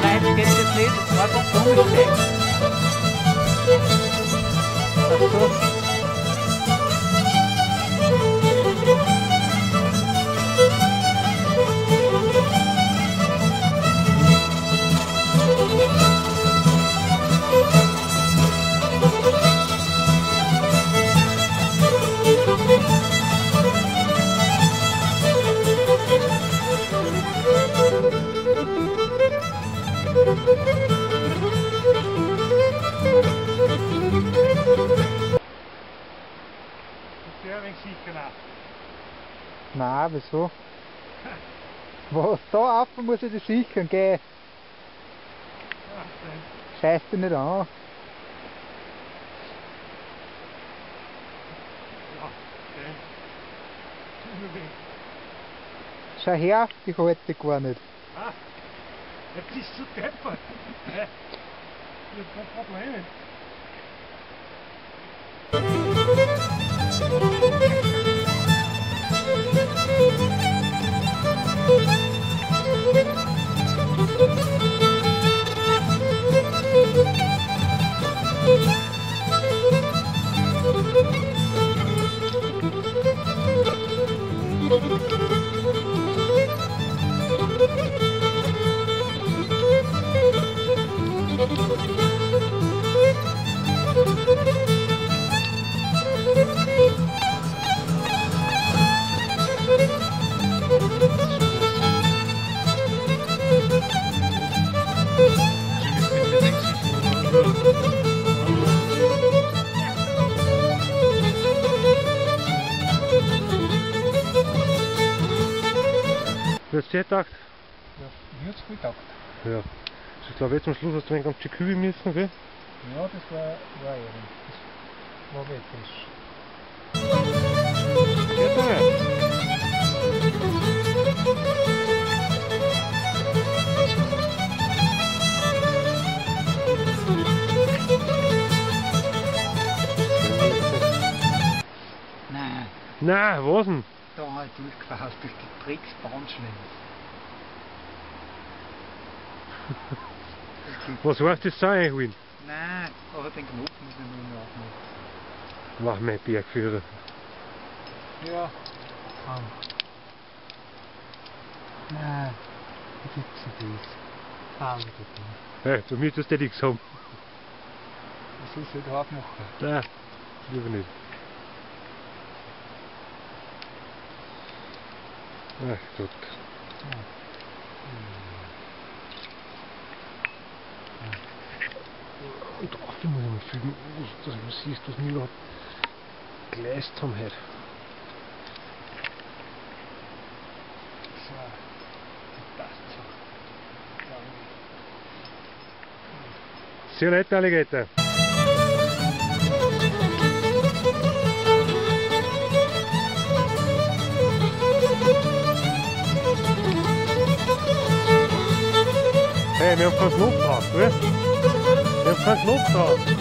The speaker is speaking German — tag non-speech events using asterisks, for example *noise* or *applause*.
Saya bikin vai sini, aku tunggu deh. Terus. Ach so. Nein, wieso? Was? Da auf muss ich das sichern, geh. Scheiß dich nicht an. Schau her, ich halte dich gar nicht. Ah, jetzt bist du deppert. Ich hab kein Problem. Você jij dacht? Ja, heel goed ook. Ja. Ich glaube, jetzt am Schluss hast du ein ganz schön kühlen müssen, gell? Ja, das war, war Ehre. Das war wirklich. Ja, dann. Nein, Nein, was denn? da halt durchgefahren durch die Drecksbahnschwelle. *laughs* Was heißt das so einholen? Nein, aber den Knopf ich nur noch aufmachen. Mach mein Bergführer. Ja. Komm. Nein, wie gibt's denn das? Faul bitte. Hey, bei mir tust du nichts haben. Was soll ich da aufmachen? Nein, lieber nicht. Ach Gott. Und auf die muss ich mal filmen, dass du siehst, was wir noch geleistet haben heute. So, passt so. Sehr nett, Alligator. Hey, wir haben keinen Knopf drauf, gell? Eu faço louco só.